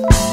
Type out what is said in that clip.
Bye.